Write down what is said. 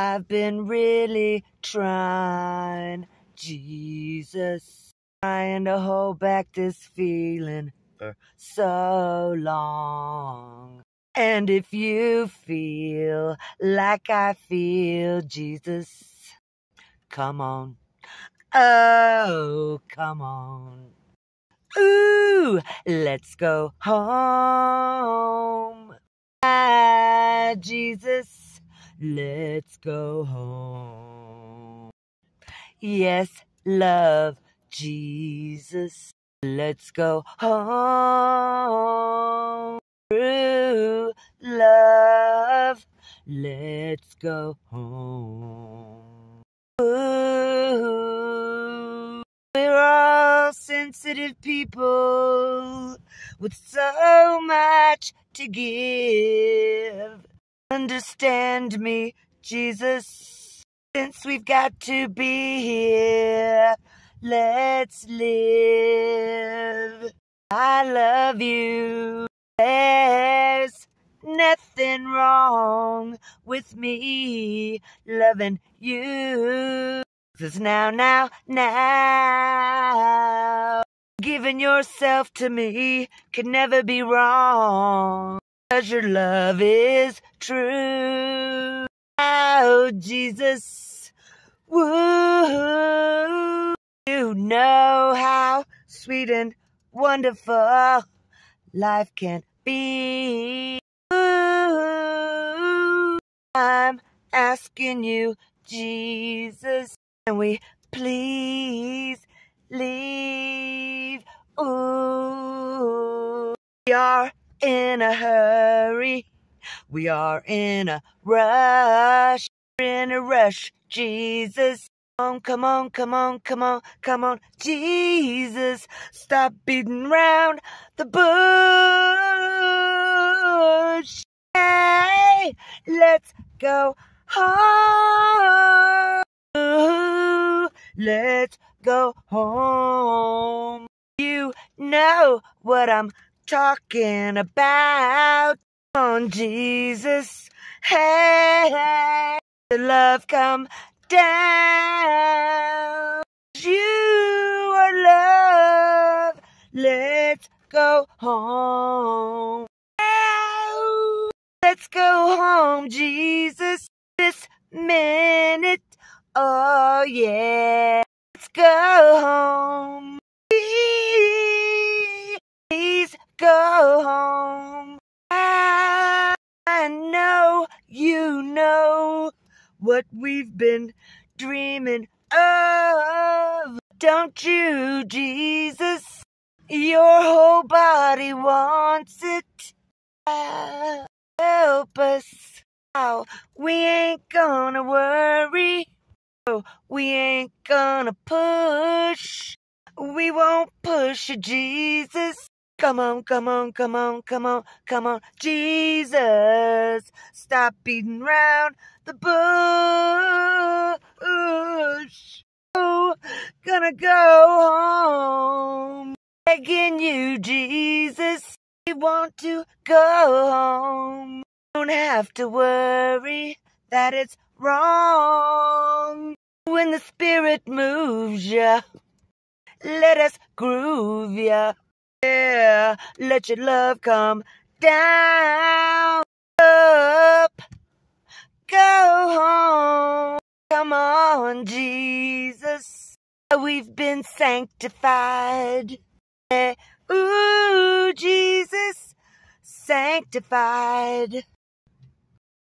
I've been really trying, Jesus, trying to hold back this feeling for so long. And if you feel like I feel, Jesus, come on. Oh, come on. Ooh, let's go home. Ah, Jesus, let's go home. Yes, love, Jesus, let's go home. True love, let's go home. Ooh, we're all sensitive people with so much to give. Understand me, Jesus, since we've got to be here. Let's live. I love you. There's nothing wrong with me loving you. Cause now, now, now, giving yourself to me can never be wrong. Cause your love is true. Oh, Jesus. Woo. You know how sweet and wonderful life can be. Ooh, I'm asking you, Jesus, can we please leave? Ooh, we are in a hurry. We are in a rush. In a rush, Jesus. Come on, come on, come on, come on, Jesus. Stop beating round the bush. Hey, let's go home. Let's go home. You know what I'm talking about. On Jesus, hey, the love come down. You are love. Let's go home. Let's go home, Jesus, this minute. Oh, yeah. Let's go home. Please go home. I know you know what we've been dreaming of. Don't you, Jesus? Your whole body wants it. Help us. Oh, we ain't gonna worry. Oh, we ain't gonna push. We won't push you, Jesus. Come on, come on, come on, come on, come on, Jesus. Stop beating round the bush. Oh, gonna go home. Begging you, Jesus. We want to go home. Don't have to worry that it's wrong. When the Spirit moves ya, let us groove ya. Yeah, let your love come down, up, go home. Come on, Jesus. We've been sanctified. Ooh, Jesus, sanctified.